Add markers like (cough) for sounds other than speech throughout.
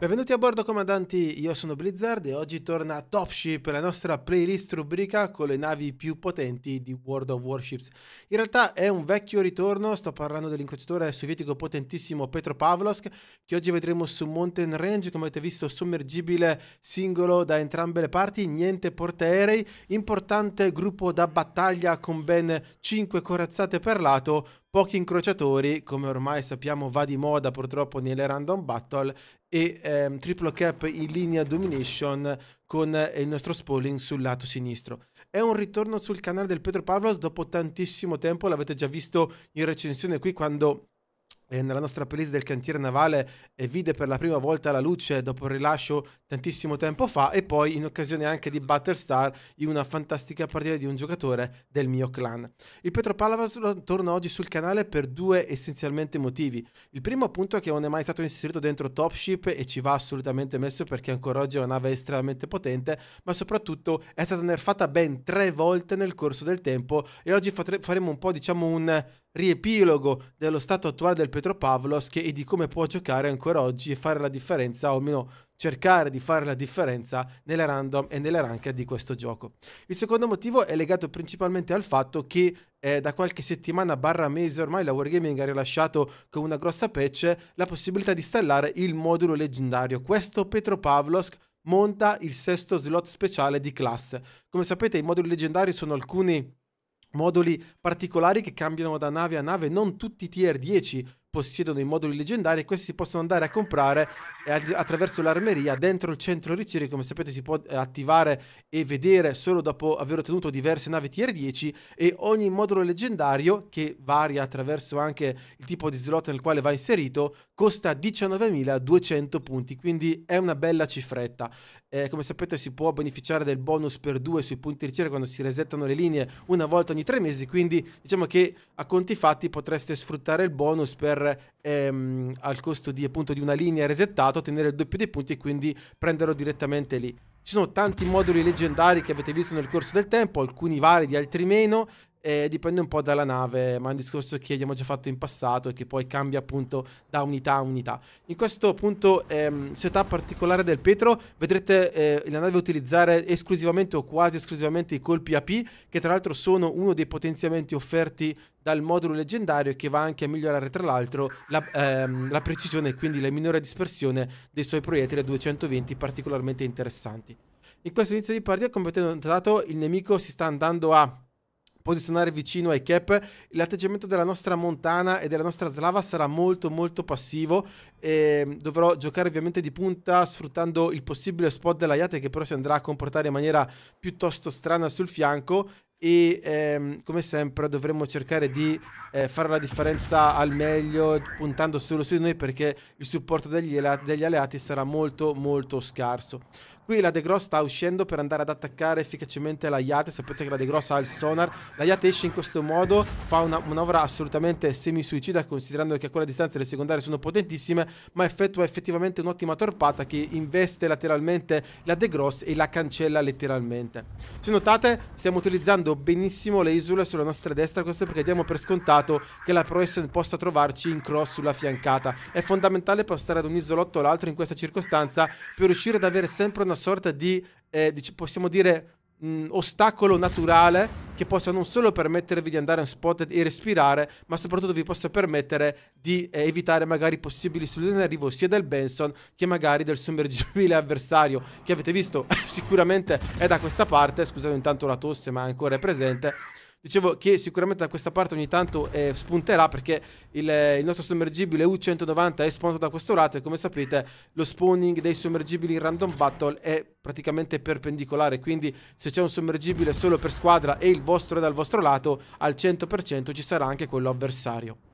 Benvenuti a bordo comandanti, io sono Blizzard e oggi torna Topship, la nostra playlist rubrica con le navi più potenti di World of Warships. In realtà è un vecchio ritorno, sto parlando dell'incrociatore sovietico potentissimo Petropavlovsk che oggi vedremo su Mountain Range, come avete visto sommergibile singolo da entrambe le parti, niente portaerei, importante gruppo da battaglia con ben 5 corazzate per lato, pochi incrociatori, come ormai sappiamo va di moda purtroppo nelle random battle, e ehm, triple cap in linea domination con il nostro spalling sul lato sinistro. È un ritorno sul canale del Petro Pavlos dopo tantissimo tempo, l'avete già visto in recensione qui quando nella nostra playlist del cantiere navale e vide per la prima volta la luce dopo il rilascio tantissimo tempo fa e poi in occasione anche di Battlestar in una fantastica partita di un giocatore del mio clan. Il Petro Palavas torna oggi sul canale per due essenzialmente motivi. Il primo appunto è che non è mai stato inserito dentro Topship e ci va assolutamente messo perché ancora oggi è una nave estremamente potente, ma soprattutto è stata nerfata ben tre volte nel corso del tempo e oggi faremo un po' diciamo un riepilogo dello stato attuale del Petropavlovsk e di come può giocare ancora oggi e fare la differenza, o almeno cercare di fare la differenza nelle random e nelle ranked di questo gioco. Il secondo motivo è legato principalmente al fatto che eh, da qualche settimana barra mese ormai la Wargaming ha rilasciato con una grossa patch la possibilità di installare il modulo leggendario. Questo Petropavlovsk monta il sesto slot speciale di classe. Come sapete i moduli leggendari sono alcuni moduli particolari che cambiano da nave a nave, non tutti i tier 10 possiedono i moduli leggendari e questi possono andare a comprare attraverso l'armeria dentro il centro ricerca come sapete si può eh, attivare e vedere solo dopo aver ottenuto diverse navi tier 10 e ogni modulo leggendario che varia attraverso anche il tipo di slot nel quale va inserito costa 19.200 punti quindi è una bella cifretta eh, come sapete si può beneficiare del bonus per 2 sui punti ricerca quando si resettano le linee una volta ogni tre mesi quindi diciamo che a conti fatti potreste sfruttare il bonus per ehm, al costo di, appunto, di una linea resettata, ottenere il doppio dei punti e quindi prenderlo direttamente lì. Ci sono tanti moduli leggendari che avete visto nel corso del tempo, alcuni validi, altri meno, eh, dipende un po' dalla nave, ma è un discorso che abbiamo già fatto in passato e che poi cambia appunto da unità a unità. In questo appunto ehm, setup particolare del Petro vedrete eh, la nave utilizzare esclusivamente o quasi esclusivamente i colpi AP, che tra l'altro sono uno dei potenziamenti offerti dal modulo leggendario che va anche a migliorare tra l'altro la, ehm, la precisione e quindi la minore dispersione dei suoi proiettili a 220 particolarmente interessanti. In questo inizio di partita, come avete notato, il nemico si sta andando a posizionare vicino ai cap. L'atteggiamento della nostra Montana e della nostra Slava sarà molto molto passivo. E dovrò giocare ovviamente di punta sfruttando il possibile spot della Yate che però si andrà a comportare in maniera piuttosto strana sul fianco e ehm, come sempre dovremmo cercare di eh, fare la differenza al meglio puntando solo su noi perché il supporto degli, degli alleati sarà molto molto scarso. Qui la De Gross sta uscendo per andare ad attaccare efficacemente la Yate. Sapete che la De Gross ha il sonar. La Yate esce in questo modo, fa una manovra assolutamente semi-suicida, considerando che a quella distanza le secondarie sono potentissime, ma effettua effettivamente un'ottima torpata che investe lateralmente la De Gross e la cancella letteralmente. Se notate, stiamo utilizzando benissimo le isole sulla nostra destra, questo perché diamo per scontato che la Proessen possa trovarci in cross sulla fiancata. È fondamentale passare da un isolotto all'altro in questa circostanza per riuscire ad avere sempre una sorta di, eh, possiamo dire, mh, ostacolo naturale che possa non solo permettervi di andare in spot e respirare, ma soprattutto vi possa permettere di eh, evitare magari possibili soluzioni in arrivo sia del Benson che magari del sommergibile (laughs) avversario che avete visto (laughs) sicuramente è da questa parte, scusate intanto la tosse ma ancora è presente Dicevo che sicuramente da questa parte ogni tanto eh, spunterà perché il, il, nostro sommergibile U190 è spawnato da questo lato e come sapete lo spawning dei sommergibili in random battle è praticamente perpendicolare quindi se c'è un sommergibile solo per squadra e il vostro è dal vostro lato al 100% ci sarà anche quello avversario.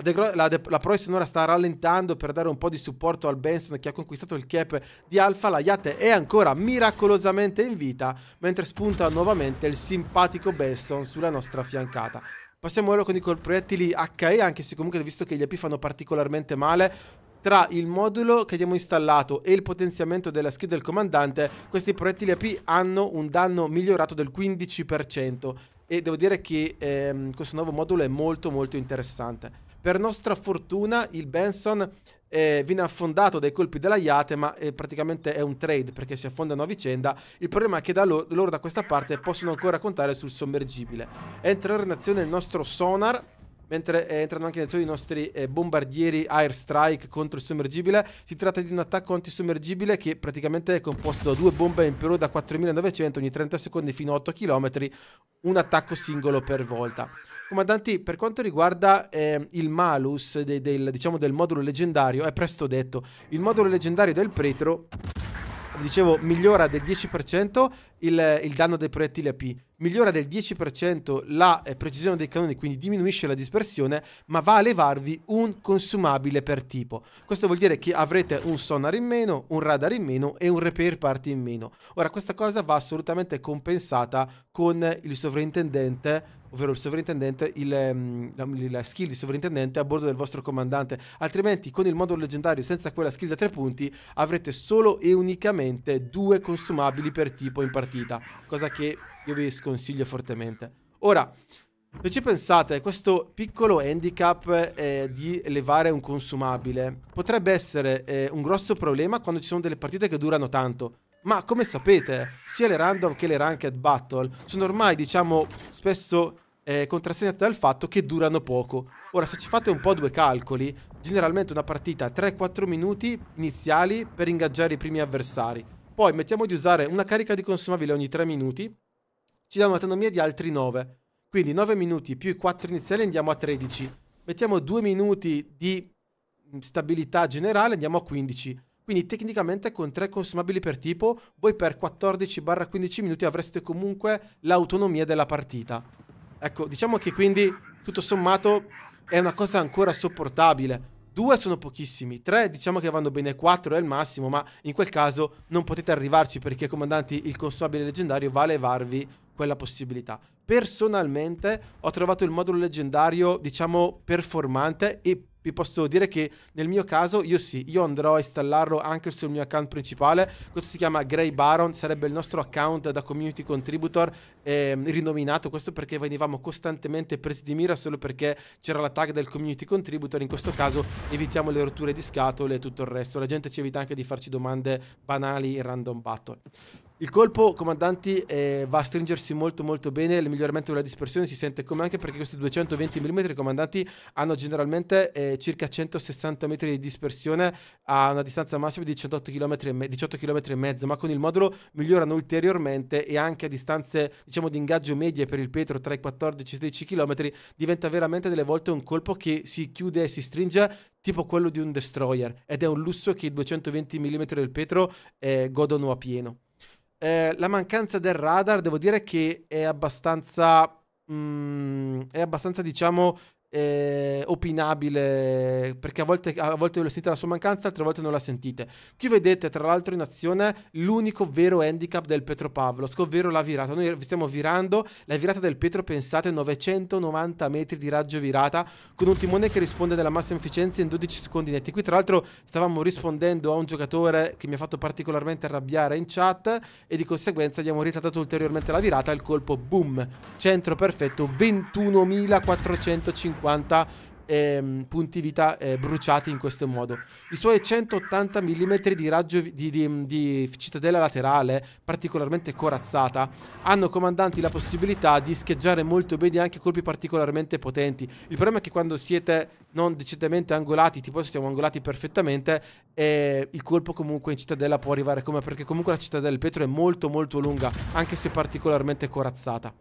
La, la, la Preußen ora sta rallentando per dare un po' di supporto al Benson che ha conquistato il cap di Alfa. La Yate è ancora miracolosamente in vita, mentre spunta nuovamente il simpatico Benson sulla nostra fiancata. Passiamo ora con i proiettili HE, anche se comunque visto che gli AP fanno particolarmente male, tra il modulo che abbiamo installato e il potenziamento della skill del comandante, questi proiettili AP hanno un danno migliorato del 15% e devo dire che ehm, questo nuovo modulo è molto molto interessante. Per nostra fortuna il Benson eh, viene affondato dai colpi della Iate, ma eh, praticamente è un trade perché si affondano a vicenda. Il problema è che da loro, loro da questa parte possono ancora contare sul sommergibile. Entra ora in azione il nostro sonar mentre eh, entrano anche in azione i nostri eh, bombardieri Air Strike contro il sommergibile. Si tratta di un attacco antisommergibile che praticamente è composto da due bombe in Perù da 4900 ogni 30 secondi fino a 8 km, un attacco singolo per volta. Comandanti, per quanto riguarda eh, il malus de, del, diciamo, del modulo leggendario, è presto detto, il modulo leggendario del Pretro dicevo, migliora del 10% il, il, danno dei proiettili AP, migliora del 10% la eh, precisione dei cannoni, quindi diminuisce la dispersione, ma va a levarvi un consumabile per tipo. Questo vuol dire che avrete un sonar in meno, un radar in meno e un repair party in meno. Ora, questa cosa va assolutamente compensata con il sovrintendente ovvero il sovrintendente, il, um, la, la, skill di sovrintendente a bordo del vostro comandante. Altrimenti, con il modulo leggendario senza quella skill da tre punti, avrete solo e unicamente due consumabili per tipo in partita, cosa che io vi sconsiglio fortemente. Ora, se ci pensate, questo piccolo handicap eh, di elevare un consumabile potrebbe essere eh, un grosso problema quando ci sono delle partite che durano tanto. Ma come sapete, sia le random che le ranked battle sono ormai, diciamo, spesso eh, contrassegnate dal fatto che durano poco. Ora, se ci fate un po' due calcoli, generalmente una partita 3-4 minuti iniziali per ingaggiare i primi avversari. Poi mettiamo di usare una carica di consumabile ogni 3 minuti, ci dà un'autonomia di altri 9. Quindi 9 minuti più i 4 iniziali andiamo a 13. Mettiamo 2 minuti di stabilità generale, andiamo a 15. Quindi tecnicamente con 3 consumabili per tipo, voi per 14-15 minuti avreste comunque l'autonomia della partita. Ecco, diciamo che quindi tutto sommato è una cosa ancora sopportabile. Due sono pochissimi, tre diciamo che vanno bene, quattro è il massimo, ma in quel caso non potete arrivarci perché comandanti il consumabile leggendario va a levarvi quella possibilità. Personalmente ho trovato il modulo leggendario, diciamo, performante e vi posso dire che nel mio caso io sì, io andrò a installarlo anche sul mio account principale, questo si chiama Grey Baron, sarebbe il nostro account da community contributor eh, rinominato, questo perché venivamo costantemente presi di mira solo perché c'era la tag del community contributor, in questo caso evitiamo le rotture di scatole e tutto il resto, la gente ci evita anche di farci domande banali in random battle. Il colpo, comandanti, eh, va a stringersi molto molto bene, il miglioramento della dispersione si sente come anche perché questi 220 mm comandanti hanno generalmente eh, circa 160 metri di dispersione a una distanza massima di 18 km, e 18 km e mezzo, ma con il modulo migliorano ulteriormente e anche a distanze diciamo di ingaggio medie per il petro tra i 14 e i 16 km diventa veramente delle volte un colpo che si chiude e si stringe tipo quello di un destroyer ed è un lusso che i 220 mm del petro eh, godono a pieno. Eh, la mancanza del radar devo dire che è abbastanza, mm, è abbastanza diciamo, eh, opinabile perché a volte, a volte lo sentite la sua mancanza, altre volte non la sentite. Qui vedete tra l'altro in azione l'unico vero handicap del Petropavlovsk, ovvero la virata. Noi stiamo virando, la virata del Petro pensate 990 metri di raggio virata con un timone che risponde della massima efficienza in 12 secondi netti. Qui tra l'altro stavamo rispondendo a un giocatore che mi ha fatto particolarmente arrabbiare in chat e di conseguenza abbiamo ritardato ulteriormente la virata, il colpo boom, centro perfetto, 21.450 50 ehm, punti vita eh, bruciati in questo modo. I suoi 180 mm di raggio di, di, di, cittadella laterale, particolarmente corazzata, hanno comandanti la possibilità di scheggiare molto bene anche colpi particolarmente potenti. Il problema è che quando siete non decisamente angolati, tipo se siamo angolati perfettamente, eh, il colpo comunque in cittadella può arrivare come perché comunque la cittadella del Petro è molto molto lunga, anche se particolarmente corazzata.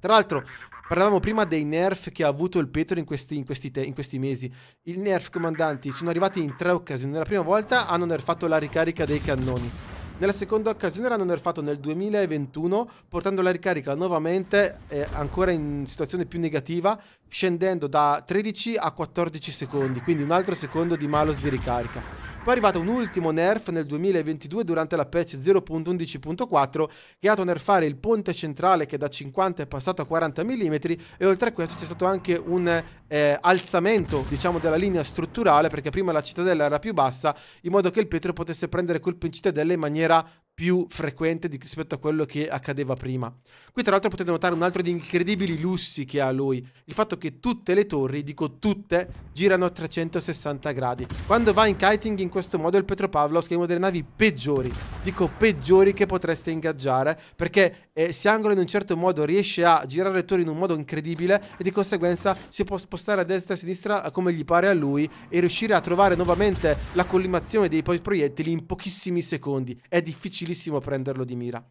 Tra l'altro, parlavamo prima dei nerf che ha avuto il Petro in questi, in questi, in questi mesi. I nerf comandanti sono arrivati in tre occasioni. Nella prima volta hanno nerfato la ricarica dei cannoni. Nella seconda occasione l'hanno nerfato nel 2021, portando la ricarica nuovamente eh, ancora in situazione più negativa, scendendo da 13 a 14 secondi, quindi un altro secondo di malus di ricarica. Poi è arrivato un ultimo nerf nel 2022 durante la patch 0.11.4 che ha dato a nerfare il ponte centrale che da 50 è passato a 40 mm e oltre a questo c'è stato anche un eh, alzamento diciamo della linea strutturale perché prima la cittadella era più bassa in modo che il Petro potesse prendere colpo in cittadella in maniera più frequente rispetto a quello che accadeva prima. Qui tra l'altro potete notare un altro degli incredibili lussi che ha lui, il fatto che tutte le torri, dico tutte, girano a 360 gradi. Quando va in kiting in questo modo il Petropavlovsk è una delle navi peggiori, dico peggiori che potreste ingaggiare, perché eh, si angola in un certo modo, riesce a girare le torri in un modo incredibile e di conseguenza si può spostare a destra e a sinistra come gli pare a lui e riuscire a trovare nuovamente la collimazione dei proiettili in pochissimi secondi. È difficilissimo prenderlo di mira.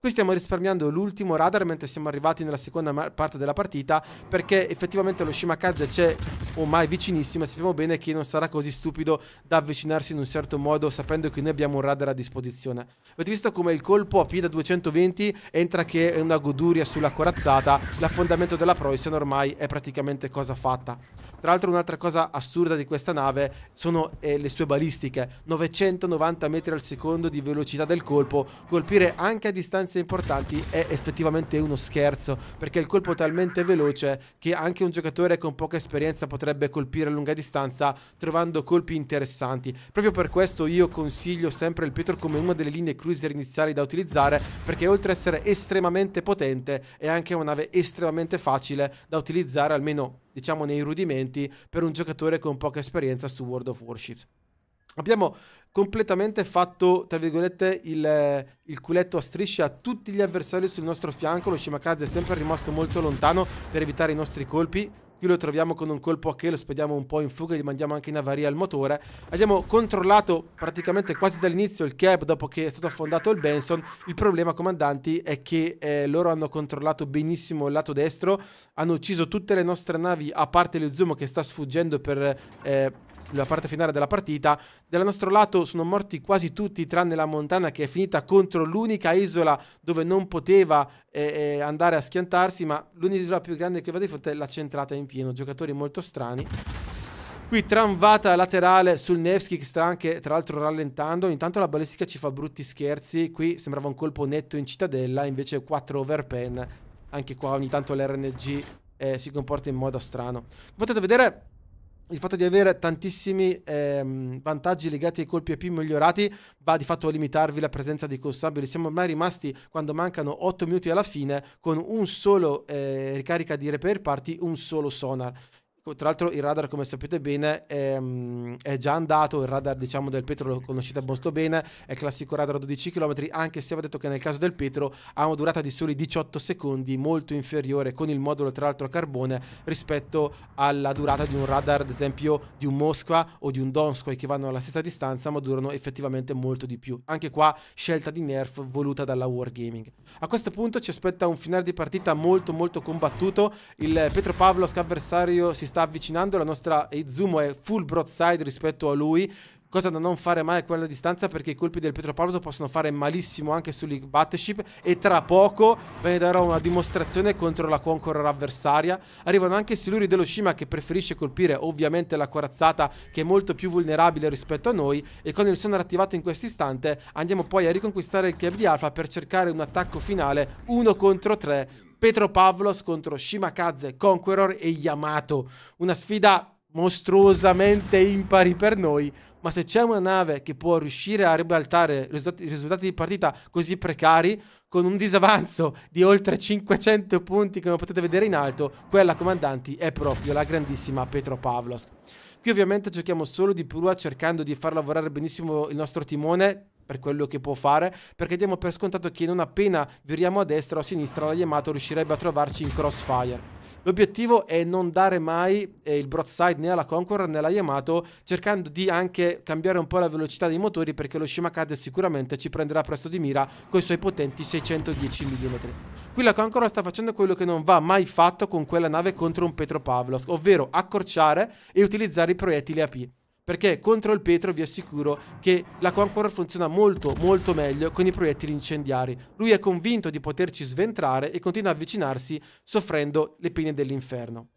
Qui stiamo risparmiando l'ultimo radar mentre siamo arrivati nella seconda parte della partita perché effettivamente lo Shimakaze c'è ormai vicinissimo e sappiamo bene che non sarà così stupido da avvicinarsi in un certo modo sapendo che noi abbiamo un radar a disposizione. Avete visto come il colpo a piede 220 entra che è una goduria sulla corazzata, l'affondamento della Preußen ormai è praticamente cosa fatta. Tra l'altro un'altra cosa assurda di questa nave sono eh, le sue balistiche, 990 metri al secondo di velocità del colpo, colpire anche a distanze importanti è effettivamente uno scherzo, perché il colpo è talmente veloce che anche un giocatore con poca esperienza potrebbe colpire a lunga distanza trovando colpi interessanti. Proprio per questo io consiglio sempre il Petro come una delle linee cruiser iniziali da utilizzare, perché oltre ad essere estremamente potente è anche una nave estremamente facile da utilizzare almeno diciamo nei rudimenti per un giocatore con poca esperienza su World of Warships. Abbiamo completamente fatto, tra virgolette, il, il, culetto a strisce a tutti gli avversari sul nostro fianco. Lo Shimakaze è sempre rimasto molto lontano per evitare i nostri colpi. Qui lo troviamo con un colpo a che, lo spediamo un po' in fuga gli mandiamo anche in avaria il motore. Abbiamo controllato praticamente quasi dall'inizio il cab dopo che è stato affondato il Benson. Il problema, comandanti, è che eh, loro hanno controllato benissimo il lato destro, hanno ucciso tutte le nostre navi, a parte il Zumo che sta sfuggendo per... Eh, la parte finale della partita. Del nostro lato sono morti quasi tutti, tranne la Montana che è finita contro l'unica isola dove non poteva eh, eh andare a schiantarsi, ma l'unica isola più grande che aveva di fronte l'ha centrata in pieno. Giocatori molto strani. Qui tramvata laterale sul Nevsky che sta anche tra l'altro rallentando. Intanto la balistica ci fa brutti scherzi. Qui sembrava un colpo netto in cittadella, invece 4 overpen. Anche qua ogni tanto l'RNG eh, si comporta in modo strano. Potete vedere il fatto di avere tantissimi ehm, vantaggi legati ai colpi EP migliorati va di fatto a limitarvi la presenza di constabili. Siamo ormai rimasti, quando mancano 8 minuti alla fine, con un solo eh, ricarica di repair party, un solo sonar. Tra l'altro il radar, come sapete bene, è, mm, è, già andato, il radar diciamo del Petro lo conoscete molto bene, è classico radar a 12 km, anche se va detto che nel caso del Petro ha una durata di soli 18 secondi, molto inferiore con il modulo tra l'altro a carbone rispetto alla durata di un radar, ad esempio di un Moskva o di un Donskoy che vanno alla stessa distanza ma durano effettivamente molto di più. Anche qua scelta di nerf voluta dalla Wargaming. A questo punto ci aspetta un finale di partita molto molto combattuto, il Petro Pavlovsk avversario si sta avvicinando, la nostra Izumo è full broadside rispetto a lui, cosa da non fare mai a quella distanza perché i colpi del Petropaulo possono fare malissimo anche sugli battleship e tra poco ve ne darò una dimostrazione contro la Conqueror avversaria. Arrivano anche siluri dello Shima che preferisce colpire ovviamente la corazzata che è molto più vulnerabile rispetto a noi e con il sonar attivato in questo istante andiamo poi a riconquistare il cab di Alpha per cercare un attacco finale 1 contro 3 Petro Pavlos contro Shimakaze, Conqueror e Yamato. Una sfida mostruosamente impari per noi, ma se c'è una nave che può riuscire a ribaltare risultati, risultati di partita così precari, con un disavanzo di oltre 500 punti come potete vedere in alto, quella comandanti è proprio la grandissima Petro Pavlos. Qui ovviamente giochiamo solo di prua cercando di far lavorare benissimo il nostro timone per quello che può fare, perché diamo per scontato che non appena viriamo a destra o a sinistra la Yamato riuscirebbe a trovarci in crossfire. L'obiettivo è non dare mai eh, il broadside né alla Conqueror né alla Yamato, cercando di anche cambiare un po' la velocità dei motori perché lo Shimakaze sicuramente ci prenderà presto di mira con i suoi potenti 610 mm. Qui la Conqueror sta facendo quello che non va mai fatto con quella nave contro un Petropavlovsk, ovvero accorciare e utilizzare i proiettili AP. Perché contro il Petro vi assicuro che la Conqueror funziona molto molto meglio con i proiettili incendiari. Lui è convinto di poterci sventrare e continua a avvicinarsi soffrendo le pene dell'inferno.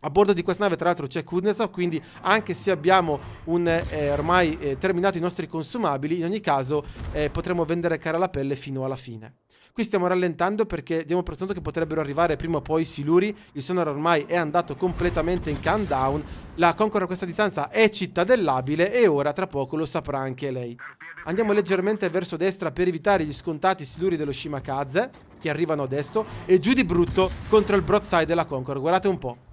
A bordo di questa nave tra l'altro c'è Kuznetsov, quindi anche se abbiamo un, eh, ormai eh, terminato i nostri consumabili, in ogni caso eh, potremo vendere cara la pelle fino alla fine. Qui stiamo rallentando perché diamo per che potrebbero arrivare prima o poi siluri. Il sonar ormai è andato completamente in countdown. La Conqueror a questa distanza è cittadellabile e ora tra poco lo saprà anche lei. Andiamo leggermente verso destra per evitare gli scontati siluri dello Shimakaze, che arrivano adesso, e giù di brutto contro il broadside della Concord. Guardate un po'.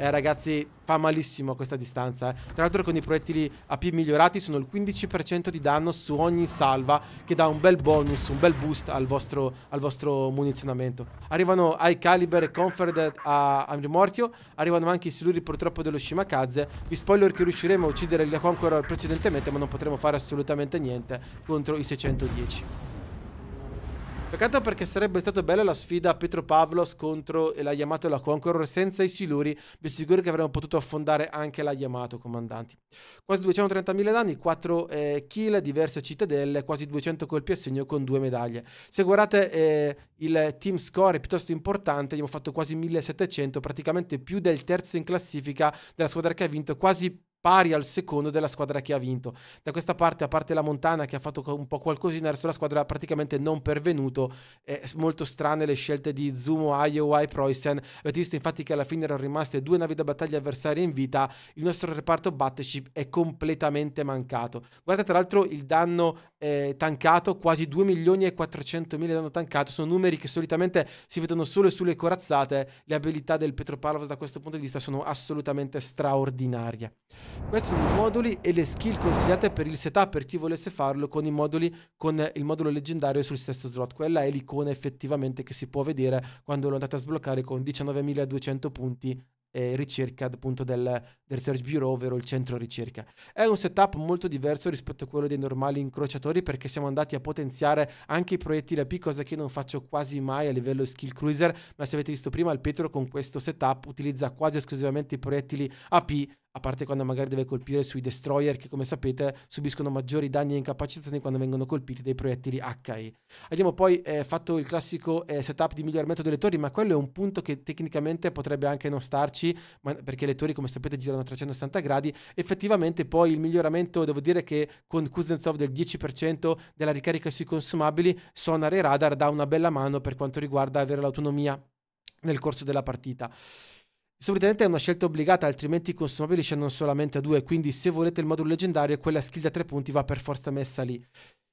Eh ragazzi, fa malissimo questa distanza. Eh. Tra l'altro con i proiettili AP migliorati sono il 15% di danno su ogni salva, che dà un bel bonus, un bel boost al vostro, al vostro munizionamento. Arrivano High Caliber e Conferred a, a rimorchio, arrivano anche i siluri purtroppo dello Shimakaze. Vi spoiler che riusciremo a uccidere il Conqueror precedentemente, ma non potremo fare assolutamente niente contro i 610. Peccato perché sarebbe stata bella la sfida Petropavlos contro la Yamato e la Conqueror senza i siluri, vi assicuro che avremmo potuto affondare anche la Yamato, comandanti. Quasi 230.000 danni, 4 eh, kill, diverse cittadelle, quasi 200 colpi a segno con due medaglie. Se guardate eh, il team score è piuttosto importante, abbiamo fatto quasi 1700, praticamente più del terzo in classifica della squadra che ha vinto, quasi pari al secondo della squadra che ha vinto. Da questa parte, a parte la Montana che ha fatto un po' qualcosina, resto della squadra praticamente non pervenuto. È molto strane le scelte di Zumo, Iowa e Preussen. Avete visto infatti che alla fine erano rimaste due navi da battaglia avversarie in vita. Il nostro reparto Battleship è completamente mancato. Guardate tra l'altro il danno eh, tancato, quasi 2 milioni e 400 mila danno tancato. Sono numeri che solitamente si vedono solo sulle corazzate. Le abilità del Petropavlov da questo punto di vista sono assolutamente straordinarie. Questi sono i moduli e le skill consigliate per il setup per chi volesse farlo con i moduli con il modulo leggendario sul sesto slot. Quella è l'icona effettivamente che si può vedere quando lo andate a sbloccare con 19.200 punti eh, ricerca appunto del, del Search Bureau, ovvero il centro ricerca. È un setup molto diverso rispetto a quello dei normali incrociatori perché siamo andati a potenziare anche i proiettili AP, cosa che io non faccio quasi mai a livello skill cruiser, ma se avete visto prima il Petro con questo setup utilizza quasi esclusivamente i proiettili AP a parte quando magari deve colpire sui destroyer che come sapete subiscono maggiori danni e incapacitazioni quando vengono colpiti dai proiettili HE. Abbiamo poi eh, fatto il classico eh, setup di miglioramento delle torri, ma quello è un punto che tecnicamente potrebbe anche non starci, perché le torri come sapete girano a 360 gradi. Effettivamente poi il miglioramento, devo dire che con Kuznetsov del 10% della ricarica sui consumabili, sonar e radar dà una bella mano per quanto riguarda avere l'autonomia nel corso della partita. Solitamente è una scelta obbligata, altrimenti i consumabili scendono solamente a due, quindi se volete il modulo leggendario, quella skill da tre punti va per forza messa lì.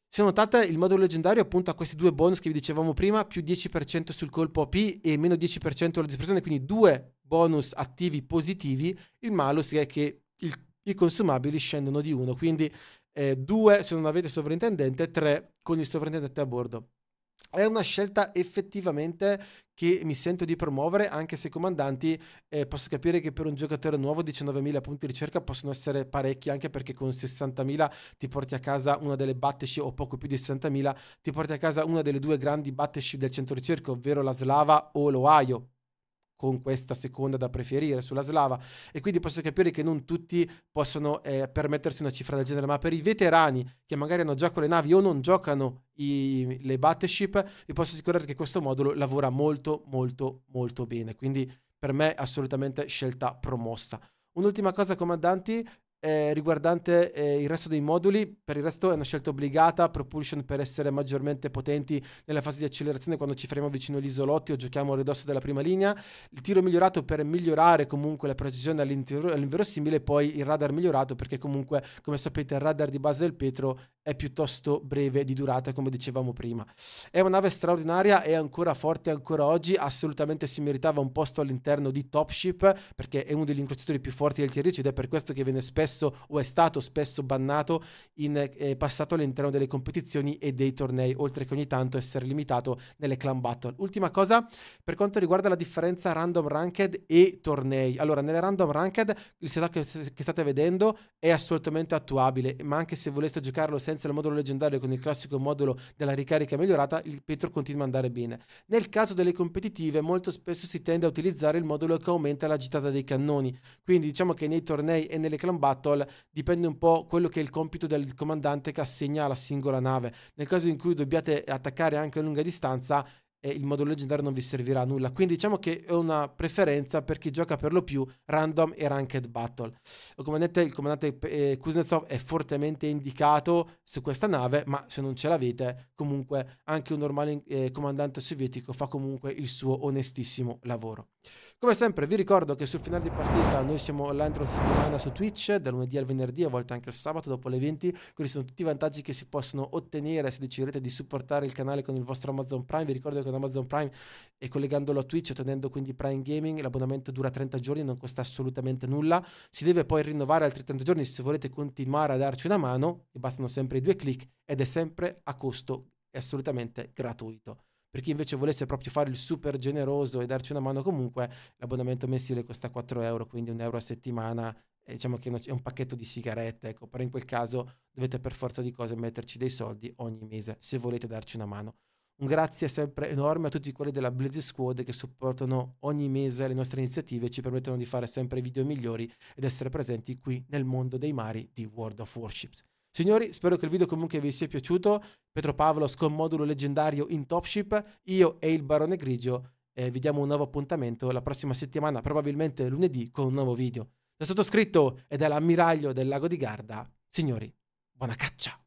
Se notate, il modulo leggendario appunto ha questi due bonus che vi dicevamo prima, più 10% sul colpo OP e meno 10% alla dispersione, quindi due bonus attivi positivi. Il malus è che il, i consumabili scendono di uno, quindi eh, due se non avete sovrintendente, tre con il sovrintendente a bordo. È una scelta effettivamente che mi sento di promuovere, anche se comandanti eh, posso capire che per un giocatore nuovo 19.000 punti di ricerca possono essere parecchi, anche perché con 60.000 ti porti a casa una delle battleship, o poco più di 60.000, ti porti a casa una delle due grandi battleship del centro ricerca, ovvero la Slava o l'Ohio con questa seconda da preferire sulla slava. E quindi posso capire che non tutti possono eh, permettersi una cifra del genere ma per i veterani che magari hanno già con le navi o non giocano i, le battleship vi posso assicurare che questo modulo lavora molto molto molto bene. Quindi per me assolutamente scelta promossa. Un'ultima cosa comandanti eh, riguardante eh, il resto dei moduli, per il resto è una scelta obbligata, propulsion per essere maggiormente potenti nella fase di accelerazione quando ci faremo vicino agli isolotti o giochiamo a ridosso della prima linea, il tiro migliorato per migliorare comunque la precisione all'inverosimile poi il radar migliorato perché comunque come sapete il radar di base del Petro è piuttosto breve di durata, come dicevamo prima. È una nave straordinaria, è ancora forte ancora oggi, assolutamente si meritava un posto all'interno di Top Ship, perché è uno degli incrociatori più forti del tier 10 ed è per questo che viene spesso o è stato spesso bannato in eh, passato all'interno delle competizioni e dei tornei, oltre che ogni tanto essere limitato nelle clan battle. Ultima cosa, per quanto riguarda la differenza random ranked e tornei. Allora, nelle random ranked il setup che, che state vedendo è assolutamente attuabile, ma anche se voleste giocarlo senza senza il modulo leggendario con il classico modulo della ricarica migliorata, il Petro continua ad andare bene. Nel caso delle competitive, molto spesso si tende a utilizzare il modulo che aumenta la gittata dei cannoni. Quindi diciamo che nei tornei e nelle clan battle dipende un po' quello che è il compito del comandante che assegna alla singola nave. Nel caso in cui dobbiate attaccare anche a lunga distanza, e il modulo leggendario non vi servirà a nulla. Quindi diciamo che è una preferenza per chi gioca per lo più random e ranked battle. Il comandante, il comandante eh, Kuznetsov è fortemente indicato su questa nave, ma se non ce l'avete, comunque anche un normale eh, comandante sovietico fa comunque il suo onestissimo lavoro. Come sempre vi ricordo che sul finale di partita noi siamo l'altra settimana su Twitch, dal lunedì al venerdì, a volte anche il sabato dopo le 20, questi sono tutti i vantaggi che si possono ottenere se deciderete di supportare il canale con il vostro Amazon Prime. Vi ricordo che con Amazon Prime e collegandolo a Twitch, ottenendo quindi Prime Gaming, l'abbonamento dura 30 giorni, non costa assolutamente nulla. Si deve poi rinnovare altri 30 giorni se volete continuare a darci una mano, e bastano sempre i due clic ed è sempre a costo assolutamente gratuito. Per chi invece volesse proprio fare il super generoso e darci una mano comunque, l'abbonamento mensile costa 4 euro, quindi un euro a settimana. diciamo che è un pacchetto di sigarette, ecco, però in quel caso dovete per forza di cose metterci dei soldi ogni mese se volete darci una mano. Un grazie sempre enorme a tutti quelli della Blaze Squad che supportano ogni mese le nostre iniziative e ci permettono di fare sempre video migliori ed essere presenti qui nel mondo dei mari di World of Warships. Signori, spero che il video comunque vi sia piaciuto. Petro Pavlos con modulo leggendario in Topship. Io e il Barone Grigio eh, vi diamo un nuovo appuntamento la prossima settimana, probabilmente lunedì, con un nuovo video. Da sottoscritto ed è l'ammiraglio del lago di Garda. Signori, buona caccia!